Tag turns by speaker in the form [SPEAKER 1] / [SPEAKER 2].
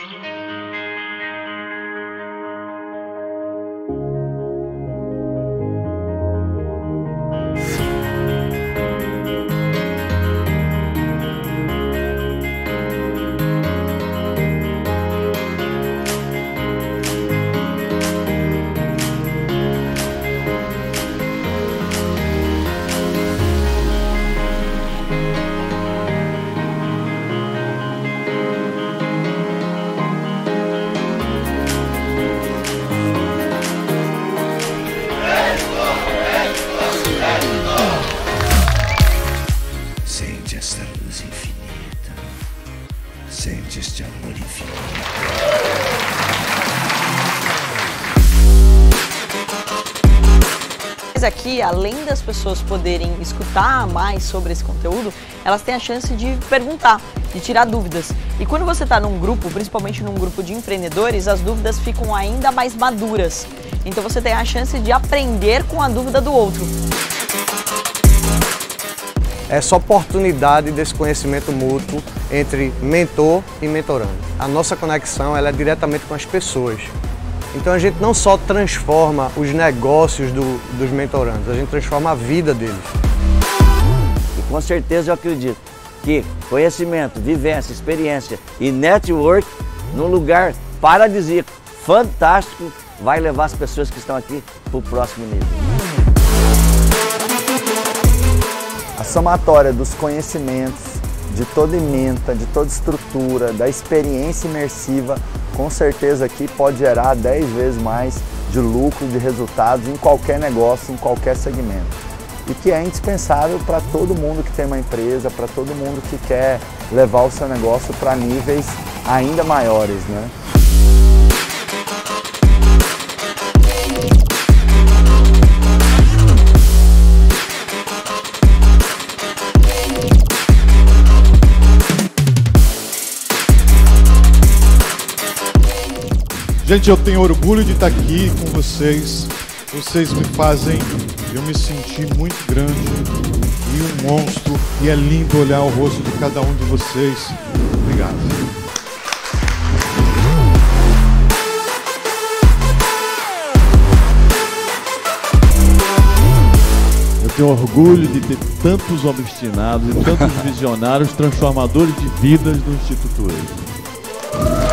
[SPEAKER 1] Sente Sente este amor infinito.
[SPEAKER 2] Aqui, além das pessoas poderem escutar mais sobre esse conteúdo, elas têm a chance de perguntar, de tirar dúvidas. E quando você está num grupo, principalmente num grupo de empreendedores, as dúvidas ficam ainda mais maduras. Então você tem a chance de aprender com a dúvida do outro.
[SPEAKER 3] Essa oportunidade desse conhecimento mútuo entre mentor e mentorando. A nossa conexão ela é diretamente com as pessoas. Então a gente não só transforma os negócios do, dos mentorandos, a gente transforma a vida deles.
[SPEAKER 4] E com certeza eu acredito que conhecimento, vivência, experiência e network num lugar paradisíaco, fantástico, vai levar as pessoas que estão aqui para o próximo nível.
[SPEAKER 5] A somatória dos conhecimentos, de toda ementa, de toda estrutura, da experiência imersiva, com certeza aqui pode gerar 10 vezes mais de lucro, de resultados em qualquer negócio, em qualquer segmento. E que é indispensável para todo mundo que tem uma empresa, para todo mundo que quer levar o seu negócio para níveis ainda maiores. Né?
[SPEAKER 6] Gente, eu tenho orgulho de estar aqui com vocês. Vocês me fazem eu me sentir muito grande e um monstro. E é lindo olhar o rosto de cada um de vocês. Obrigado.
[SPEAKER 7] Eu tenho orgulho de ter tantos obstinados e tantos visionários transformadores de vidas do Instituto Euro.